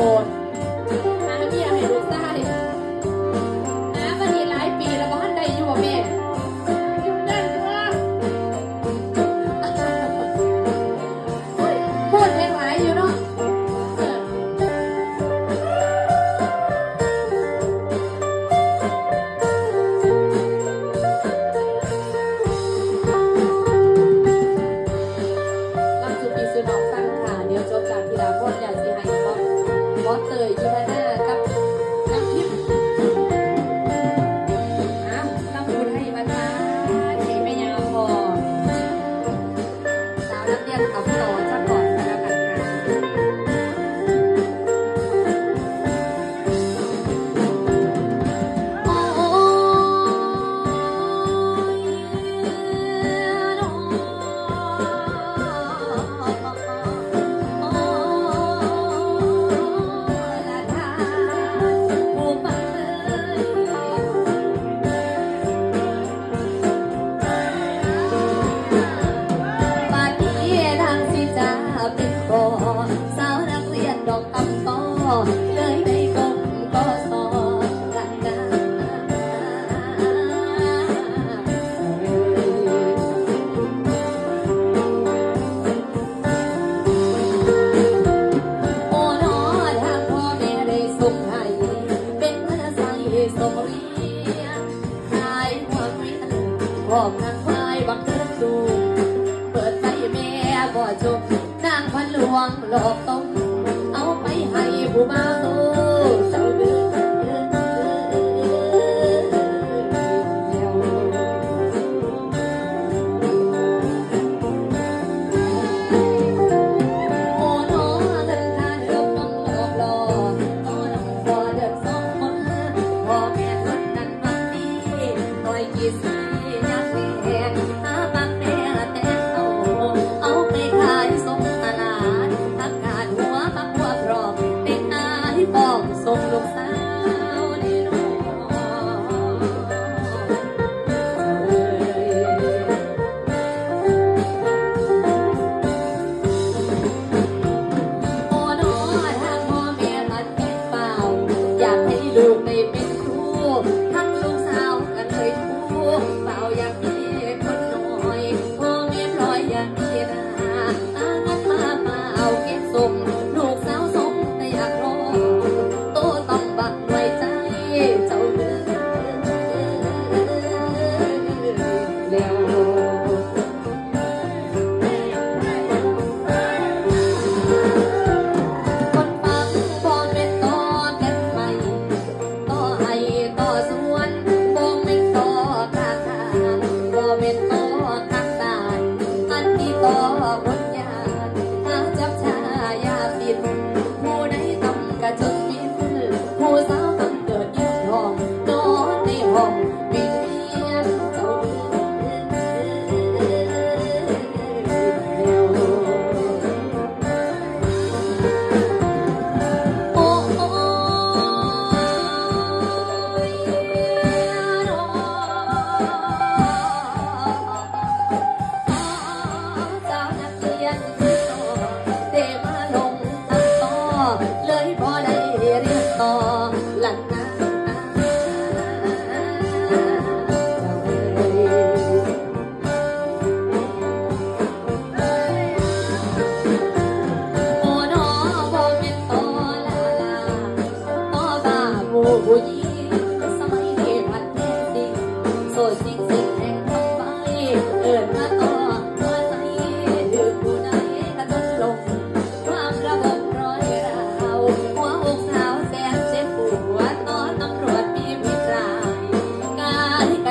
Senhor. สมเรียนนายความเรียนพอกนางไม้บังเทิงดู เปิดใจแม่บ่จบนางพันหลวงหลอกต้องเอาไปให้ผู้มา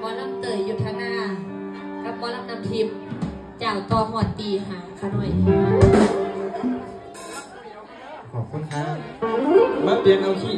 หมอลำเตยยุทธนากับหมอลำนำทีมจากตอหอดตีหาค่ะหน่อย ขอบคุณครับมาเปลี่ยนเอาขี้